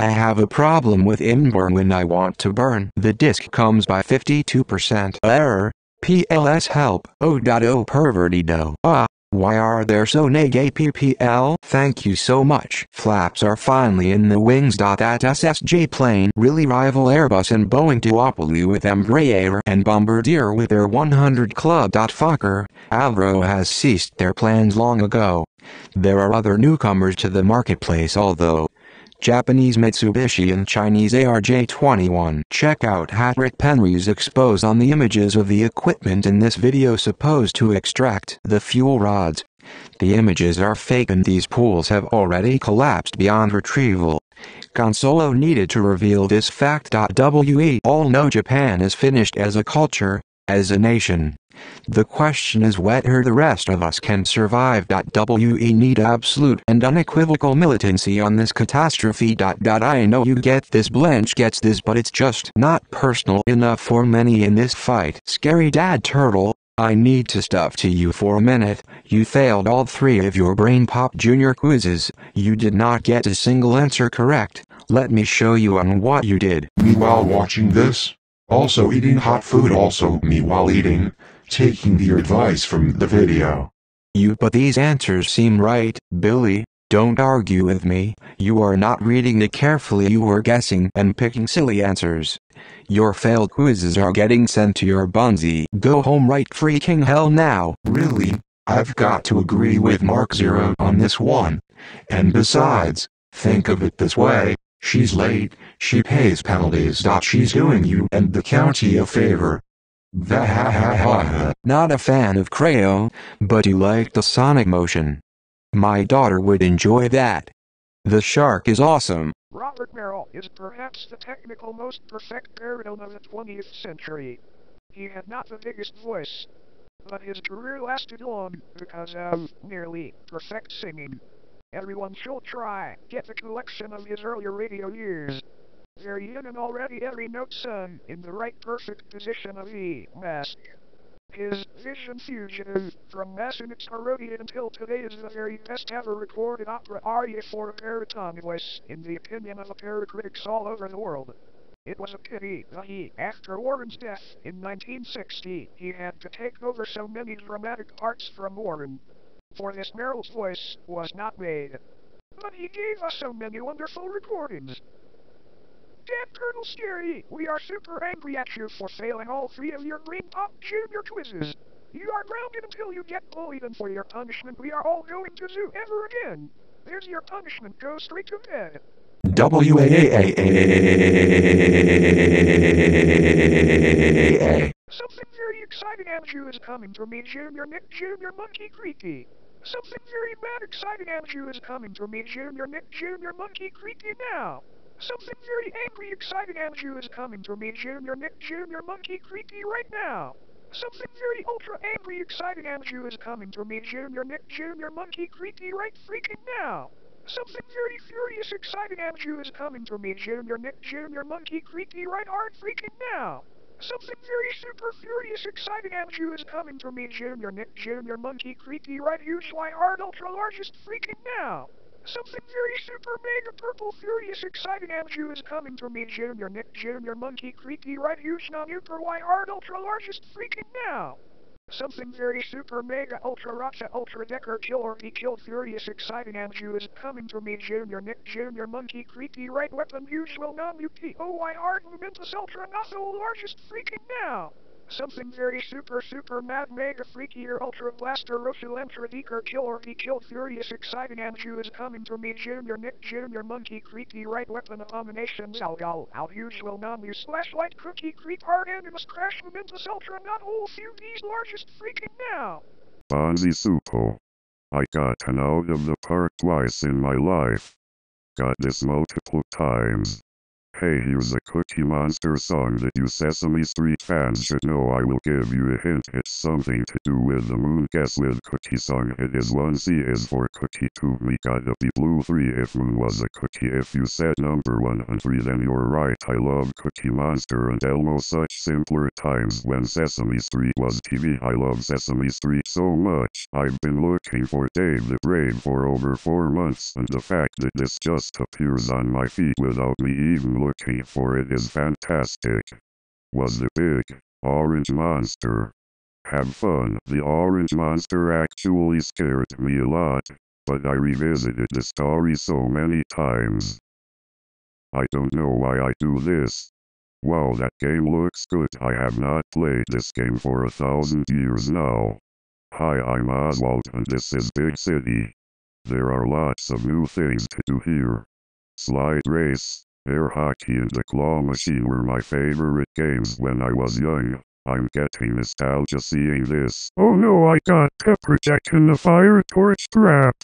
I have a problem with ImgBurn when I want to burn. The disk comes by 52% error. PLS help. Oh pervertido. Ah. Why are there so neg PPL? Thank you so much. Flaps are finally in the wings. That SSJ plane really rival Airbus and Boeing duopoly with Embraer and Bombardier with their 100 club. Fokker, Avro has ceased their plans long ago. There are other newcomers to the marketplace although Japanese Mitsubishi and Chinese ARJ21. Check out Hattrick Penry's expose on the images of the equipment in this video supposed to extract the fuel rods. The images are fake and these pools have already collapsed beyond retrieval. Consolo needed to reveal this fact. We all know Japan is finished as a culture, as a nation. The question is whether the rest of us can survive. We need absolute and unequivocal militancy on this catastrophe. I know you get this, Blanche gets this, but it's just not personal enough for many in this fight. Scary Dad Turtle, I need to stuff to you for a minute. You failed all three of your Brain Pop Junior quizzes. You did not get a single answer correct. Let me show you on what you did. Me while watching this? Also eating hot food also me while eating taking the advice from the video. You but these answers seem right, Billy. Don't argue with me. You are not reading it carefully. You were guessing and picking silly answers. Your failed quizzes are getting sent to your bunsy. Go home right freaking hell now. Really? I've got to agree with Mark Zero on this one. And besides, think of it this way. She's late, she pays penalties. She's doing you and the county a favor. Not a fan of Crayo, but you like the sonic motion. My daughter would enjoy that. The shark is awesome. Robert Merrill is perhaps the technical most perfect baritone of the 20th century. He had not the biggest voice, but his career lasted long because of nearly perfect singing. Everyone should try, get the collection of his earlier radio years. And already every note sung in the right perfect position of E mask. His vision fugitive from Massenet's Hérodiade until today is the very best ever recorded opera aria for a baritone voice, in the opinion of opera critics all over the world. It was a pity that he, after Warren's death in 1960, he had to take over so many dramatic parts from Warren. For this Merrill's voice was not made. But he gave us so many wonderful recordings. Dead Colonel Scary, we are super angry at you for failing all three of your Green Pop Junior quizzes. You are grounded until you get bullied, and for your punishment, we are all going to zoo ever again. There's your punishment. Go straight to bed. W A A A Something very exciting Andrew is coming to me, Junior Monkey Creepy. Something very bad exciting Andrew is coming to me, Junior Nick Junior Monkey Creepy now. Something very angry, exciting Andrew is coming to me, Junior Nick Junior Monkey Creepy right now. Something very ultra angry, exciting Andrew is coming to me, Junior Nick Junior Monkey Creepy right freaking now. Something very furious, exciting Andrew is coming to me, Junior Nick Junior Monkey Creepy right hard freaking now. Something very super furious, exciting Andrew is coming to me, Junior Nick Junior Monkey Creepy right huge why hard ultra largest freaking now. Something very super mega purple furious exciting Andrew is coming to me Junior Nick Junior Monkey Creepy right huge non super y hard ultra largest freaking now. Something very super mega ultra racha ultra decker kill or be killed furious exciting Andrew is coming to me Junior Nick Junior Monkey Creepy right weapon usual non UP OY hard momentous ultra not the largest freaking now. Something very super super mad mega freakier ultra blaster Rosulentra Deeker killer he killed furious exciting and you is coming to me Junior Nick Junior Monkey creepy right weapon abomination Zalgal out usual non use flashlight cookie creep hard animus crash momentous ultra not all these largest freaking now. Bonzi Supo. I got an out of the park twice in my life. Got this multiple times. Hey, here's a Cookie Monster song that you Sesame Street fans should know. I will give you a hint. It's something to do with the moon. Guess with Cookie song. It is 1 C is for Cookie 2. We gotta be blue 3 if moon was a cookie. If you said number 1 and 3 then you're right. I love Cookie Monster and Elmo such simpler times when Sesame Street was TV. I love Sesame Street so much. I've been looking for Dave the Brave for over 4 months and the fact that this just appears on my feed without me even looking for it is fantastic. Was the big, orange monster. Have fun. The orange monster actually scared me a lot, but I revisited the story so many times. I don't know why I do this. Wow that game looks good. I have not played this game for a thousand years now. Hi I'm Oswald and this is Big City. There are lots of new things to do here. Slide race, Air hockey and the claw machine were my favorite games when I was young. I'm getting nostalgia seeing this. Oh no, I got pepper jack in the fire torch trap.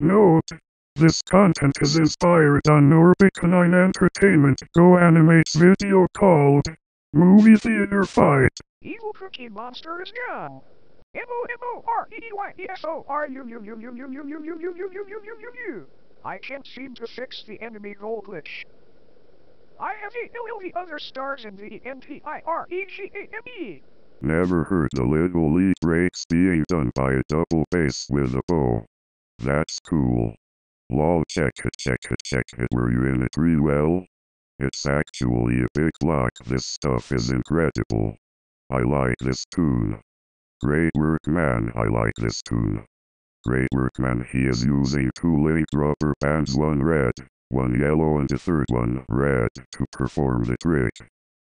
Note, this content is inspired on Norbic9 Entertainment Go Animates video called Movie Theater Fight. Evil Cookie Monster is gone. M-O-M-O-R-E-Y-E-S-O-R-U-U-U-U-U-U-U-U-U-U-U-U-U. I can't seem to fix the enemy glitch. I have the other stars in the N-T-I-R-E-G-A-M-E. Never heard the little league breaks being done by a double bass with a bow. That's cool. Lol check it check it check it were you in it real well? It's actually a big block this stuff is incredible. I like this tune. Great work man I like this tune. Great work man he is using two linked rubber bands one red one yellow and a third one red to perform the trick.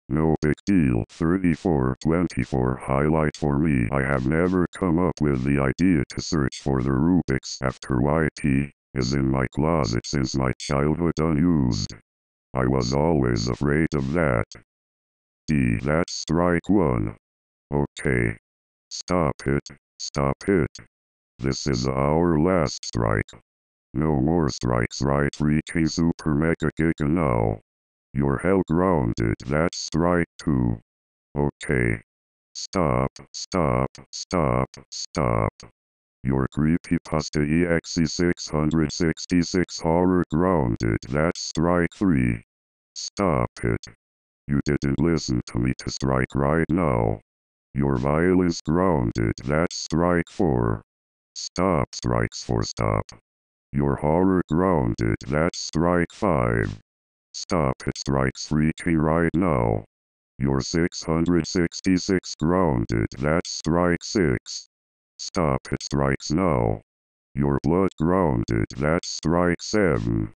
No big deal. 34, 24 highlight for me. I have never come up with the idea to search for the Rubik's after YT is in my closet since my childhood unused. I was always afraid of that. D. That's strike one. Okay. Stop it. Stop it. This is our last strike. No more strikes right 3k super mega giga now. You're hell grounded that's strike 2. Okay. Stop, stop, stop, stop. Your creepypasta exe 666 horror grounded that's strike 3. Stop it. You didn't listen to me to strike right now. Your violence grounded that's strike 4. Stop strikes for stop. Your horror grounded that's strike 5. Stop it strikes 3k right now. Your 666 grounded that's strike 6. Stop it strikes now. Your blood grounded that's strike 7.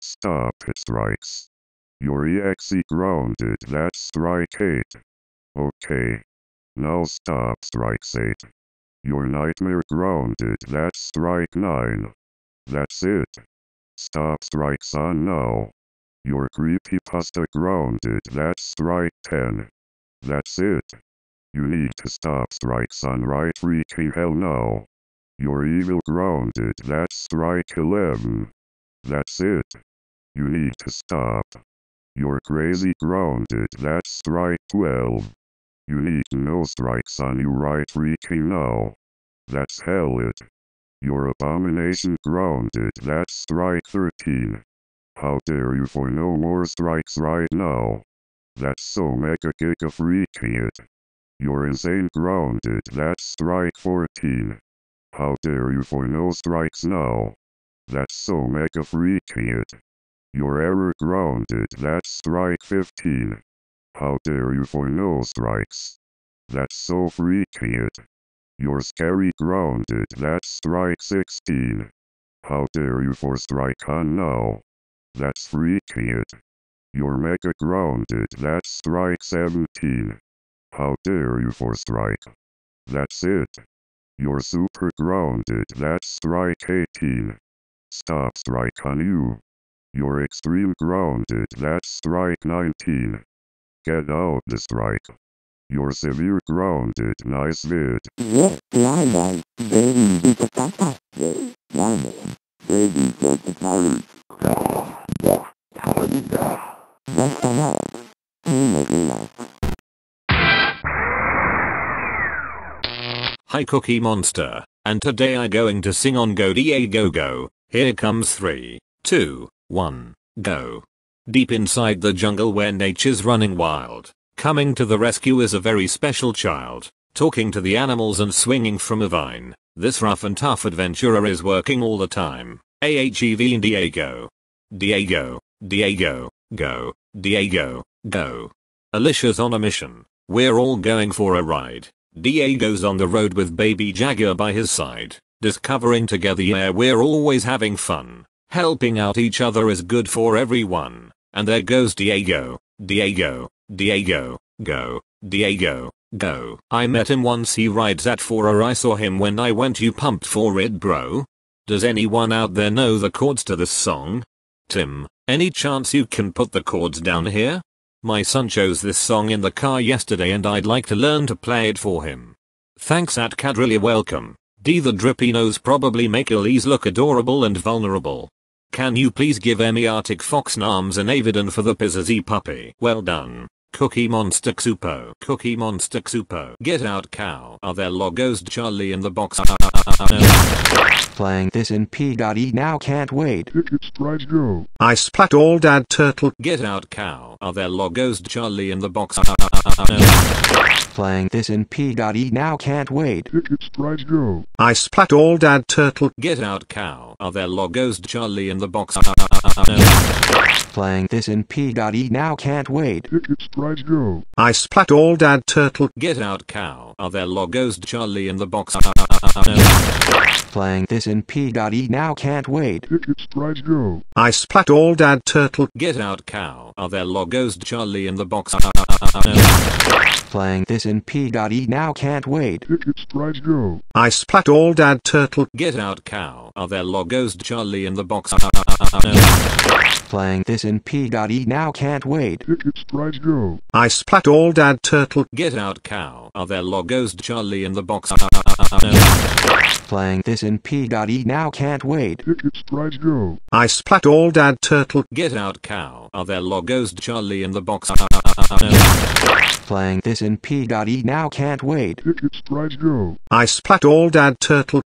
Stop it strikes. Your exe grounded that's strike 8. Okay. Now stop strikes 8. Your nightmare grounded that's strike 9. That's it. Stop strikes on now. Your creepypasta grounded that's strike 10. That's it. You need to stop strikes on right freaking hell now. Your evil grounded that's strike 11. That's it. You need to stop. Your crazy grounded that's strike 12. You need no strikes on you right freaking now. That's hell it. Your abomination grounded that's strike 13. How dare you for no more strikes right now. That's so mega giga freaking it. You're insane grounded that's strike 14. How dare you for no strikes now. That's so make mega freaking it. Your error grounded that's strike 15. How dare you for no strikes. That's so freaking it. You're scary grounded that's strike 16. How dare you for strike on now. That's freaking it. You're mega grounded that's strike 17. How dare you for strike. That's it. You're super grounded that's strike 18. Stop strike on you. You're extreme grounded that's strike 19. Get out the strike. Your severe ground grounded nice bit. Yes, yeah, man. Baby, get the. Baby, baby, the That's. Hi Cookie Monster, and today I going to sing on Go Da Go Go. Here comes 3, 2, 1, go. Deep inside the jungle where nature's running wild, coming to the rescue is a very special child, talking to the animals and swinging from a vine. This rough and tough adventurer is working all the time. AHEV and Diego. Diego, Diego, go, Diego, go. Alicia's on a mission. We're all going for a ride. Diego's on the road with baby Jaguar by his side. Discovering together yeah we're always having fun. Helping out each other is good for everyone. And there goes Diego. Diego. Diego. Go. Diego. Go. I met him once he rides at 4 I saw him when I went you pumped for it bro. Does anyone out there know the chords to this song? Tim, any chance you can put the chords down here? My son chose this song in the car yesterday and I'd like to learn to play it for him. Thanks at Cadrillia welcome. D the drippy nose probably make Elise look adorable and vulnerable. Can you please give Emmy Arctic Fox Nams and Avidan for the Pizzazy puppy? Well done. Cookie Monster Xupo. Cookie Monster Xupo. Get out cow. Are there logos Charlie in the box? Playing this in P.E now can't wait. Tickets, prize, go. I splat all dad turtle. Get out cow. Are there logos Charlie in the box? Playing this in P.E now can't wait. Tickets, prize, go. I splat all dad turtle. Get out cow. Are there logos Charlie in the box? Playing this in P.E now can't wait. Tickets, prize, go. I splat all dad turtle. Get out cow. Are there logos Charlie in the box? Playing this in P.E now can't wait. Tickets, prize, go. I splat all dad turtle. Get out cow. Are there logos Charlie in the box? Playing this in P.E now can't wait. Tickets, prize, go. I splat all dad turtle. Get out cow. Are there logos Charlie in the box? Playing this in P.E now can't wait. Tickets, prize, go. I splat all dad turtle. Get out cow. Are there logos Charlie in the box? Playing this in P.E now can't wait. Tickets, prize, go. I splat all dad turtle. Get out cow. Are there logos Charlie in the box? Playing this in P.E now can't wait. Tickets, prize, go. I splat all dad turtle.